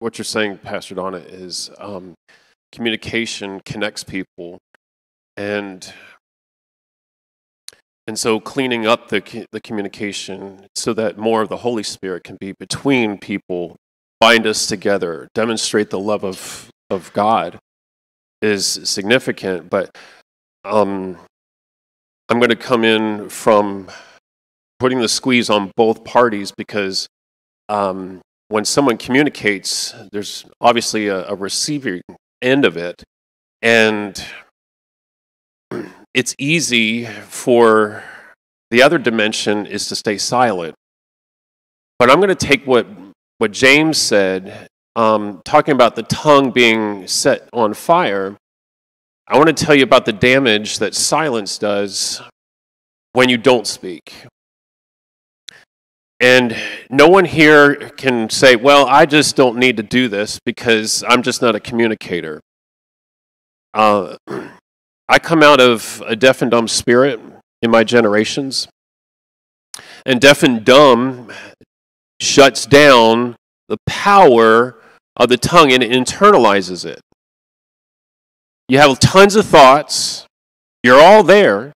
what you're saying, Pastor Donna, is um, communication connects people, and and so cleaning up the the communication so that more of the Holy Spirit can be between people, bind us together, demonstrate the love of of God, is significant. But um, I'm going to come in from putting the squeeze on both parties because um, when someone communicates, there's obviously a, a receiving end of it. And it's easy for the other dimension is to stay silent. But I'm going to take what, what James said, um, talking about the tongue being set on fire. I want to tell you about the damage that silence does when you don't speak. And no one here can say, well, I just don't need to do this because I'm just not a communicator. Uh, I come out of a deaf and dumb spirit in my generations. And deaf and dumb shuts down the power of the tongue and it internalizes it. You have tons of thoughts, you're all there,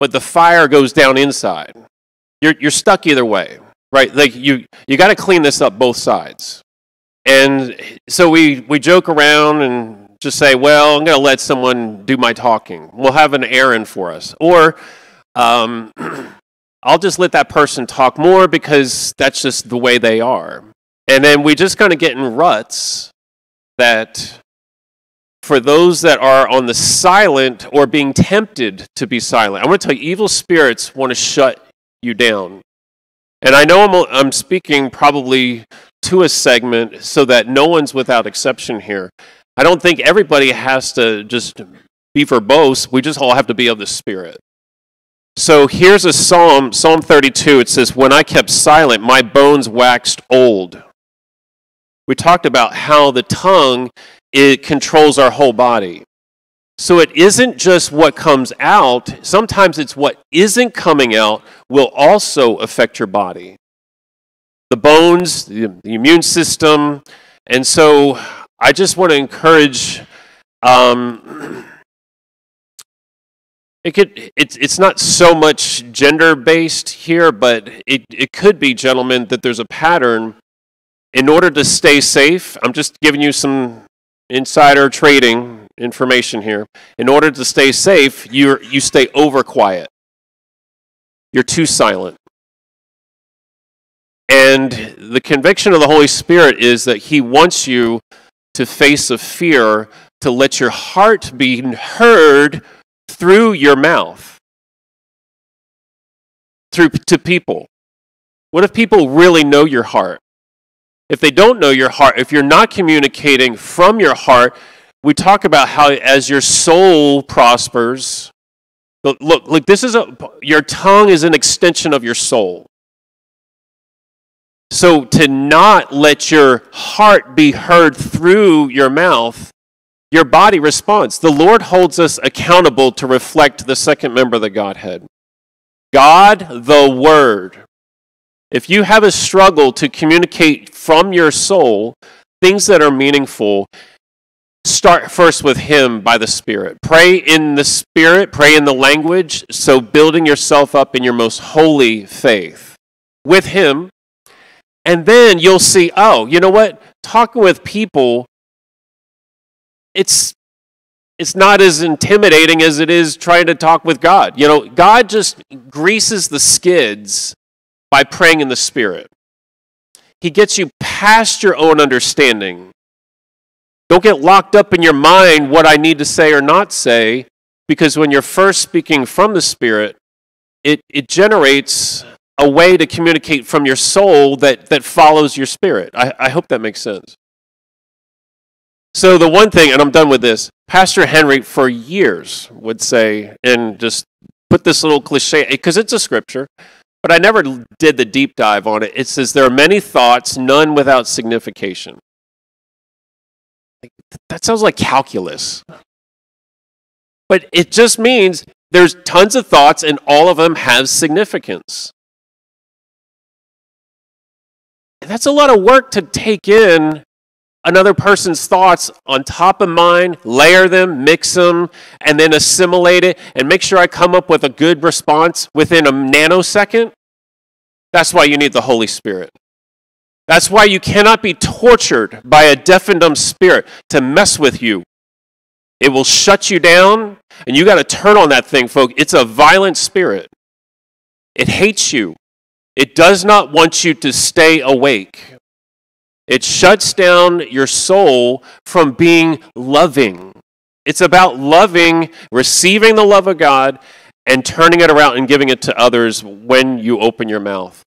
but the fire goes down inside you're, you're stuck either way, right? Like you, you got to clean this up both sides. And so we, we joke around and just say, well, I'm going to let someone do my talking. We'll have an Aaron for us. Or um, I'll just let that person talk more because that's just the way they are. And then we just kind of get in ruts that for those that are on the silent or being tempted to be silent, I want to tell you, evil spirits want to shut you down. And I know I'm, I'm speaking probably to a segment so that no one's without exception here. I don't think everybody has to just be verbose. We just all have to be of the Spirit. So here's a psalm, Psalm 32. It says, When I kept silent, my bones waxed old. We talked about how the tongue it controls our whole body. So it isn't just what comes out, sometimes it's what isn't coming out will also affect your body. The bones, the, the immune system. And so I just want to encourage um, it could it's it's not so much gender based here, but it, it could be, gentlemen, that there's a pattern. In order to stay safe, I'm just giving you some insider trading information here. In order to stay safe, you you stay over quiet. You're too silent. And the conviction of the Holy Spirit is that He wants you to face a fear, to let your heart be heard through your mouth, through to people. What if people really know your heart? If they don't know your heart, if you're not communicating from your heart, we talk about how as your soul prospers, look, look, this is a, your tongue is an extension of your soul. So to not let your heart be heard through your mouth, your body responds. The Lord holds us accountable to reflect the second member of the Godhead. God, the Word. If you have a struggle to communicate from your soul things that are meaningful, start first with Him by the Spirit. Pray in the Spirit, pray in the language, so building yourself up in your most holy faith with Him. And then you'll see, oh, you know what? Talking with people, it's it's not as intimidating as it is trying to talk with God. You know, God just greases the skids by praying in the Spirit. He gets you past your own understanding don't get locked up in your mind what I need to say or not say, because when you're first speaking from the Spirit, it, it generates a way to communicate from your soul that, that follows your spirit. I, I hope that makes sense. So, the one thing, and I'm done with this, Pastor Henry for years would say, and just put this little cliche, because it's a scripture, but I never did the deep dive on it. It says, There are many thoughts, none without signification. That sounds like calculus. But it just means there's tons of thoughts and all of them have significance. that's a lot of work to take in another person's thoughts on top of mine, layer them, mix them, and then assimilate it and make sure I come up with a good response within a nanosecond. That's why you need the Holy Spirit. That's why you cannot be tortured by a deaf and dumb spirit to mess with you. It will shut you down, and you got to turn on that thing, folks. It's a violent spirit. It hates you. It does not want you to stay awake. It shuts down your soul from being loving. It's about loving, receiving the love of God, and turning it around and giving it to others when you open your mouth.